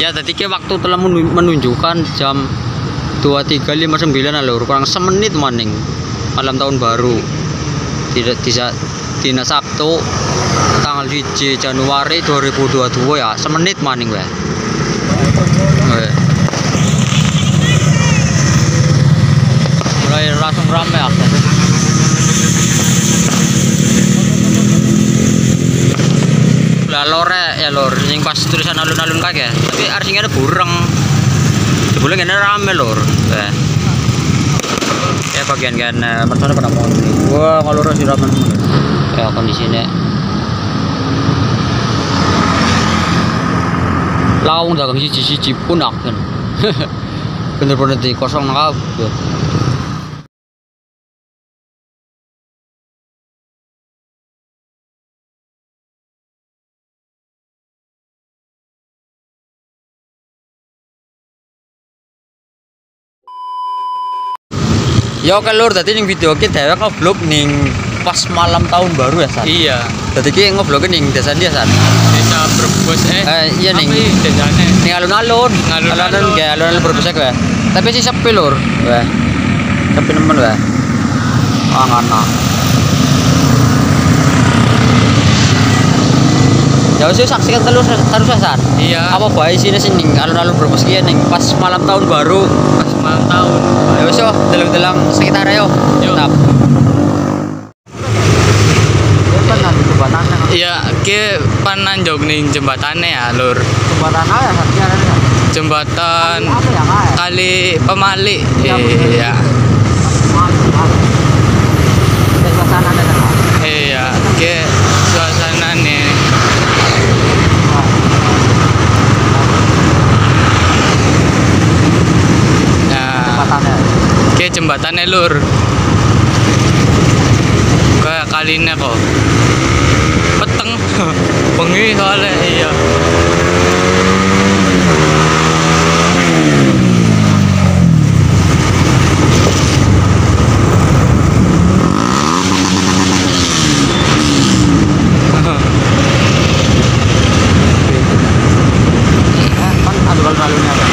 Ya tadi ke waktu telah menu- menunjukkan jam 23.59 lur. Kurang semenit maning malam tahun baru. Tidak bisa dina Sabtu tanggal 1 Januari 2022 ya semenit maning weh. Mulai langsung rame akses lah lore ya lor yang pas tulisan alun-alun kagak tapi artinya ada burung sebulan gini rame lor eh. ya bagian kan mertuanya pada mau nih wah kalau sih rame ya kondisinya lawang dagang siji siji punak kan bener-bener di kosong kabeh Ya oke lur, tadi ning video kita dhewek nge-vlog ning pas malam tahun baru ya San. Iya, Tadi ki nge-vlog ning desa dia San. desa Brebes eh. Eh, iya, Ning. ini desanya? Ning alun-alun, Alun-alun. kayak alun-alun berbesek ya. Tapi sih sepi lur. Wah. Sepi nemen wah. Ah ngana. Ya wis saksikan terus terus San. Iya. Apa bae sini sih ning alun-alun berbesek ki ning pas malam tahun baru. Pas malam tahun. Ya wis yo, delang-delang sekitar yo. Yo. Kan. Iya, ke pananjog nih jembatannya ya, Lur. Jembatan apa ya? Jembatan ya kali pemali. Iya, Iya. Suasana ada kan? Iya, ke suasana nih. Nah, Jembatannya. Ke jembatannya Lur. Kayak kalinya kok. Peteng. Bengi soalnya iya. Eh, kan ada alun-alunnya kan?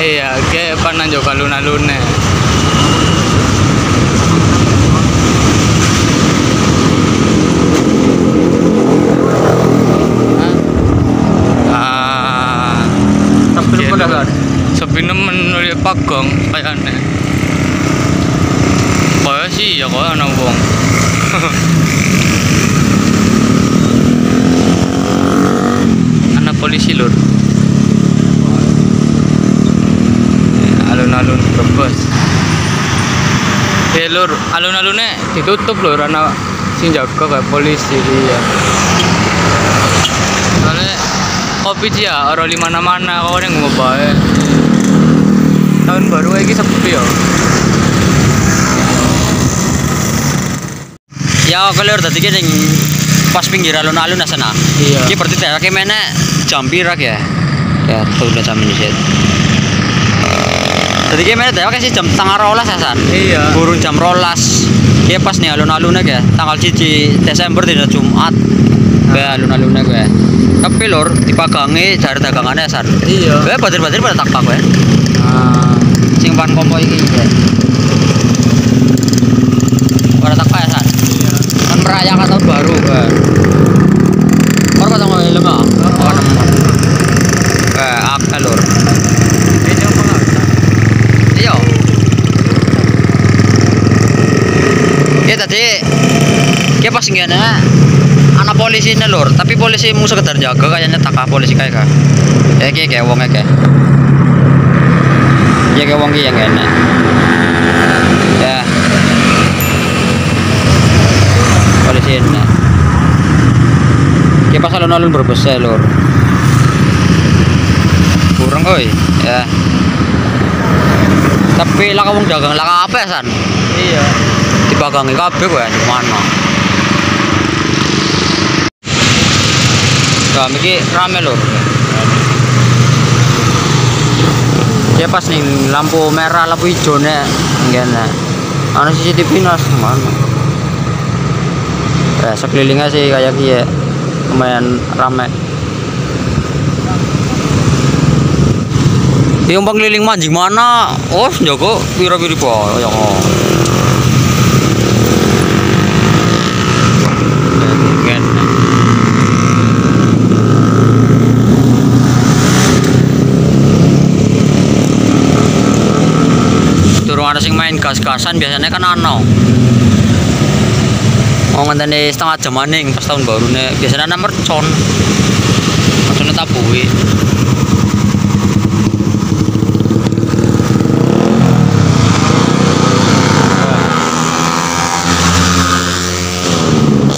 Iya, kayak pananjog alun-alunnya. Ah, Tapi Iya, lu pada Lur. kan? sepi pagong kayaknya. Kaya sih ya kaya ana wong. Anak polisi lur. Alun-alun Brebes. Ya lur, alun-alunnya ditutup lur anak sing jaga kayak polisi dia. Soalnya kopi dia orang di mana-mana kau yang mau bae. Tahun baru lagi sepi ya. Ya oke lur tadi ning pas pinggir alun-alun sana. Iya. Ki berarti dheweke mene jam pira ki ya? Ya, tuh udah jam ini sih. Tadi ki mene dheweke sih jam setengah rolas ya San. Iya. Burung jam rolas. Ki pas nih alun-alunnya ki tanggal 1 Desember dina Jumat. Ya alun-alunnya gue. Tapi lur dipagangi dari dagangannya San. Iya. Gue badir-badir pada tak gue. Ah, Sing pan kompo iki? Ya. Pada tak ya San. iya. kan merayakan tahun baru kan orang kata ngomong ilmu ah. oh nemen eh akeh lur? Iya. Ya tadi. Ya pas ngene anak polisi ini lur. Tapi polisi mu sekedar jaga kayaknya tak polisi kayak kah ya kayak kayak wongnya kayak ya wong ki yang kene ya. Polisi ini ya pas alun-alun berbesar lur. Kurang oi. Ya. Tapi laka wong dagang laka apa ya san? Iya. dipagangi kabeh kowe di mana? Nah, iki rame lur. Ya pas nih lampu merah, lampu hijau nih, ngene. Ana CCTV nas mana? Ya, sekelilingnya sih kayak ya. Lumayan rame. Yang pengliling manjing mana? Oh, Joko pira-pira po. Ya kok. Kan. Ada sing main gas-gasan biasanya kan ano. Oh ngenteni setengah jam maning pas tahun baru nih biasanya ana mercon. Merconnya tabuhi.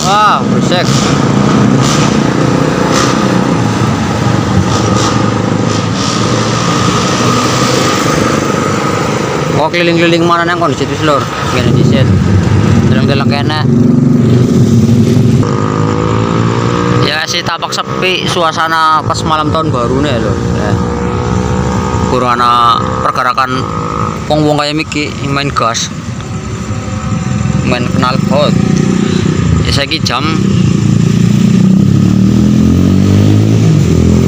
Wah, bersek. Oh keliling-keliling mana nang kon situ lur. Gini disit. Dalang-dalang kene. Ya si tapak sepi suasana pas malam tahun baru nih lho. Ya. Kurang ana pergerakan wong-wong kayak Miki main gas. Main kenal pot. Ya saiki jam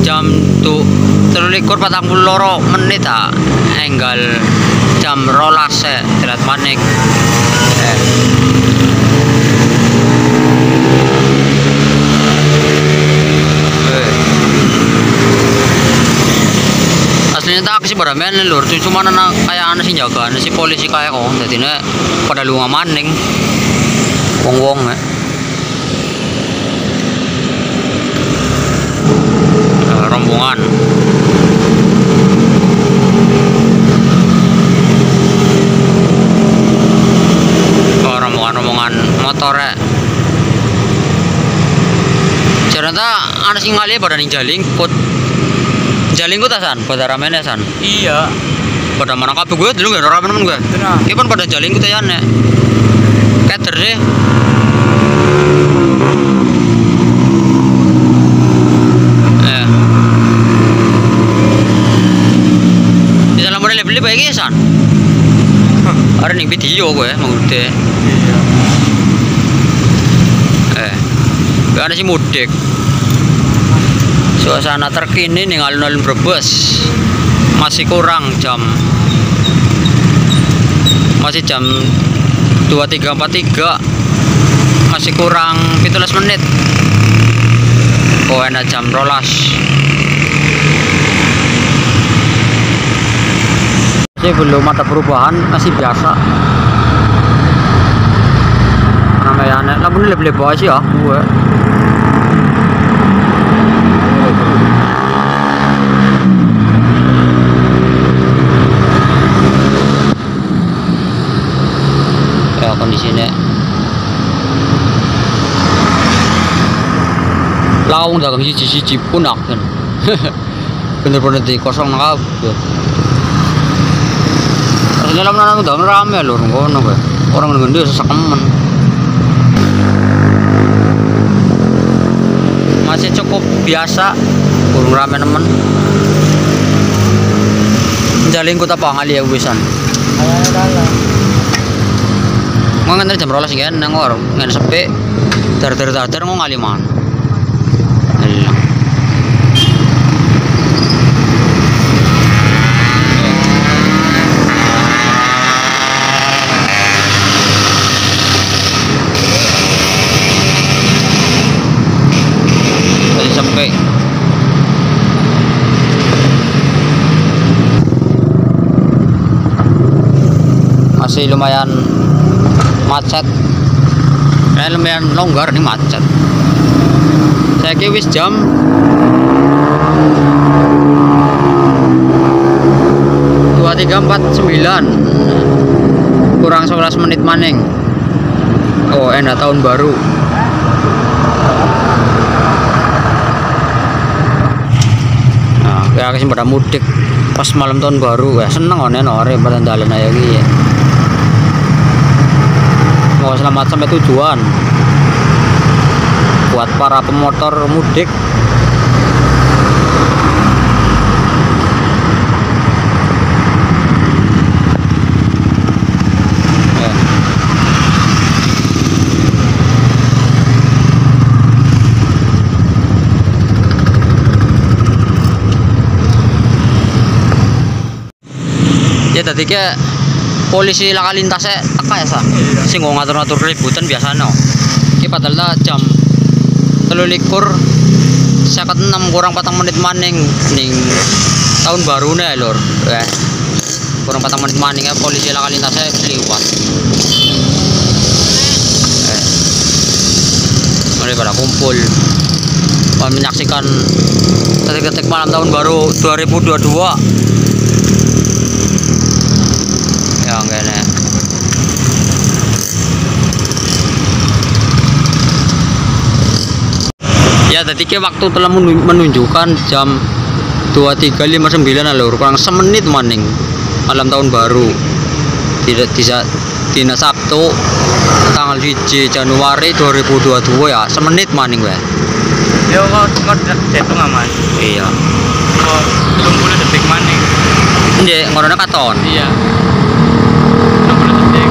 jam tuh telulikur patang puluh loro menit ah enggal jam rolas ya eh. Eh. aslinya tak sih men lur cuma nana kayak ana sih jaga ana si polisi kayak kok jadi pada lunga maning wong wong ya rombongan oh, rombongan-rombongan motor ya ternyata ada sing ngali pada ning jalingkut jalingkut asan pada ramene san Iya. pada mana kabeh gue dulu gak rame temen gue. Iya kan pada ya Keter sih Eh. Di dalam model beli baik ya san. Ada nih video gue mengude. Iya. Eh. Ada sih mudik. Suasana terkini nih alun-alun Brebes. Masih kurang jam. Masih jam 23.43 masih kurang 15 menit. Oh enak jam rolas. Masih belum ada perubahan masih biasa. Namanya aneh lah bener lebih bawah sih ya. Gue ya kondisinya lawang dagang siji-siji punak kan. Bener-bener di kosong kabeh aslinya lamun nang dagang rame lho ngono kowe. Orang ngendi sesakemen masih cukup biasa kurang rame nemen jalingkut apa ngali ya wisan. Ayah dalam. Mau nganter jam rolas kan nang warung ngan sepi. Dar dar mau ngali man. Masih lumayan macet. Kayak lumayan longgar nih macet. Saya wis jam. Dua tiga empat sembilan. Kurang 11 menit maning. Oh enak tahun baru. Nah kayak ke sini pada mudik. Pas malam tahun baru ya seneng kan ore pada dalan aja gitu mau selamat sampai tujuan buat para pemotor mudik Ya. tadi ke polisi laka lintasnya teka ya sa? Iya. sing ngatur-ngatur keributan biasanya iki padahal lah jam telu likur seket enam kurang patang menit maning ning tahun baru nih lor eh kurang patang menit maning ya polisi laka lintasnya liwat eh mereka pada kumpul. Menyaksikan detik-detik malam tahun baru 2022 ya enak ya tadi ke waktu telah menu- menunjukkan jam 23.59 lur kurang semenit maning malam tahun baru tidak bisa dina Sabtu tanggal 1 Januari 2022 ya semenit maning weh Yo kok kok cetung aman. iya Kok 30 detik maning. ini ngono katon Iya. 60 detik.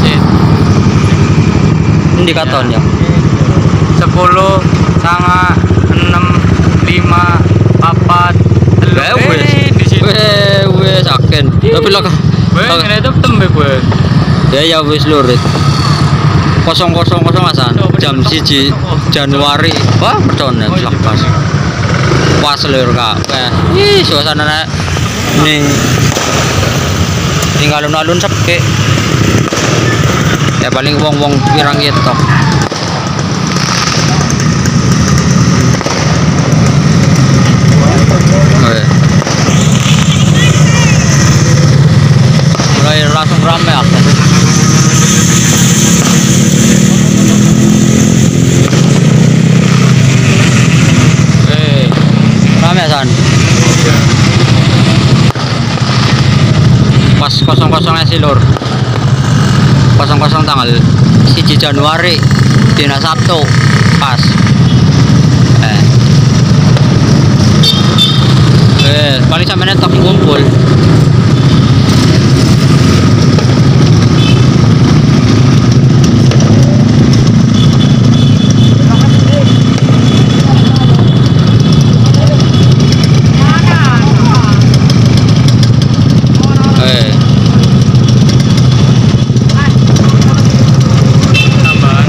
Set. Ini katon ya 10 sama 6 5 4 telu. Weh, wes. Eh, di situ. Weh, wes aken. Tapi lah Weh, ini tuh tembe gue. ya ya wes lur. Kosong kosong kosong asan. Jam siji Januari. Wah, percona Oh, iya. selak pas. Pas lur kak. Weh, ih suasana ning ning alun-alun sepi. Ya paling wong-wong pirang tok. Weh. mulai langsung rame aku eh rame san pas kosong kosongnya sih lur kosong kosong tanggal 1 Januari dina Sabtu pas. Eh. Eh paling sampe netok kumpul eh Tambahan.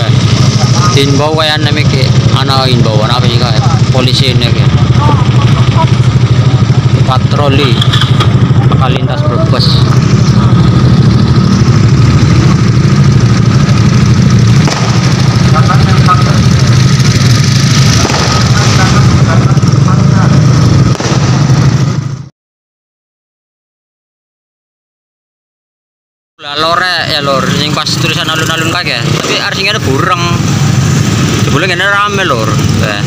eh himbau kaya nami ke ana himbau apa sih kaya polisi ini ke patroli. Kalintas berbes. Lah lore ya lor. Yang pas tulisan alun-alun kagak tapi artinya ada burung sebelumnya ini rame eh.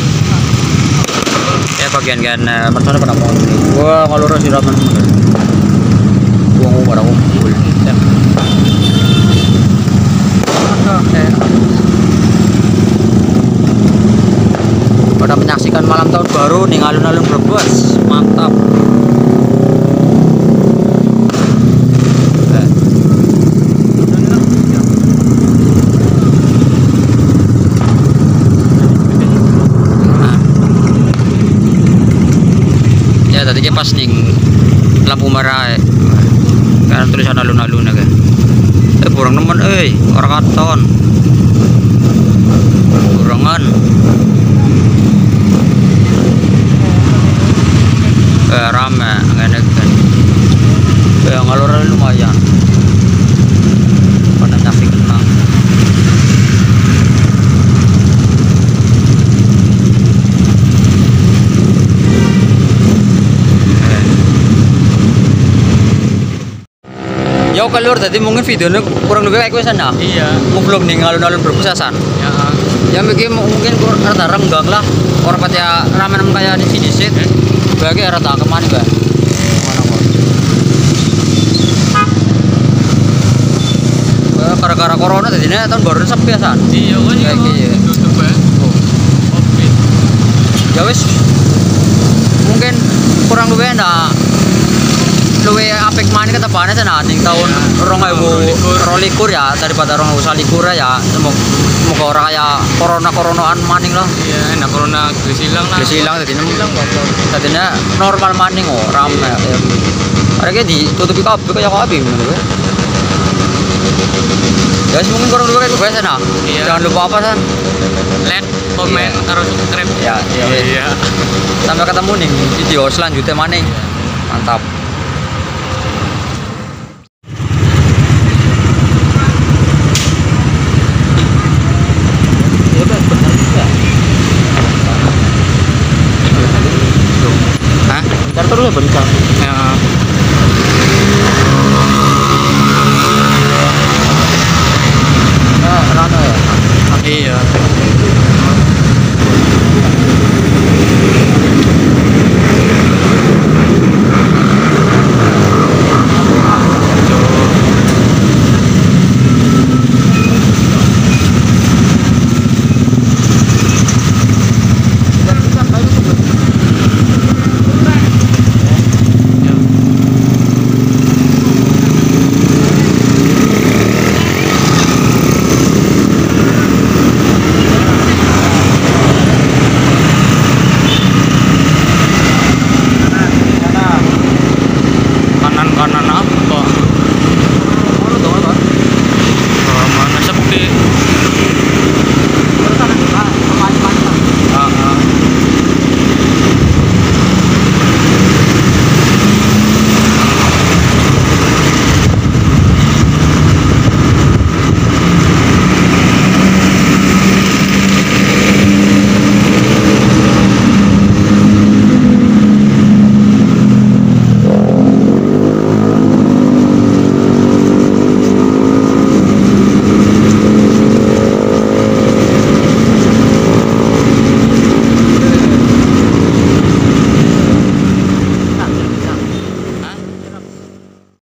ya bagian kan eh, mertuanya pada mau wah kalau sih rame gua mau pada kumpul. Pada menyaksikan malam tahun baru nih alun-alun Brebes mantap ya tadi dia pas ning lampu merah eh. karena tulisan alun-alun ya eh burung nemen eh. Orang katon. Burongan eh rame ngene kan. Eh ngalur lumayan. Pada nyaksi Yo kalur tadi mungkin videonya kurang lebih kayak sana. Iya. Ngublok nih alun-alun berpusasan. Ya. Ya mungkin mungkin kurang rada renggang lah. Orang pati ya ramen kayak di sini sih. Bagi rada ke mana ba? Mana kok? Eh, Gara-gara corona tadi tahun baru sepi ya san. Iya, kan Kayak iya. gitu. Tutup ya. ya wis mungkin kurang luwe ndak luwe apik maning ketepane sana ning tahun Iya. 2022 ya daripada 2021 ya semoga semoga ora kaya corona coronaan maning lah iya enak corona silang lah. Wis ilang tadi tadinya normal maning oh rame ya. Mereka ditutupi kabeh kaya kabeh menurut gue. Ya mungkin kurang luwe kayak gue sana Iya. jangan lupa apa san? Like komen Iya. karo subscribe. Ya ya wis. iya. Sampai ketemu nih video selanjutnya maning. Mantap Ntar terus ya